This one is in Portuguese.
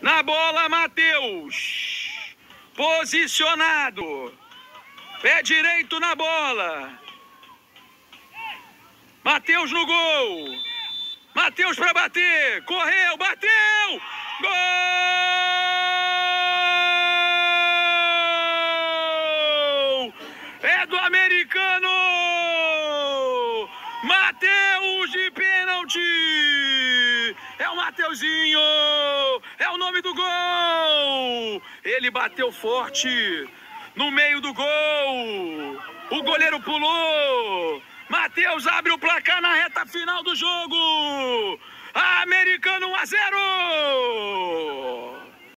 Na bola, Matheus. Posicionado. Pé direito na bola. Matheus no gol. Matheus para bater. Correu, bateu. Gol! É do americano. Matheus de pênalti. É o Mateuzinho. Do gol. Ele bateu forte no meio do gol. O goleiro pulou. Matheus abre o placar na reta final do jogo. Americano 1 a 0.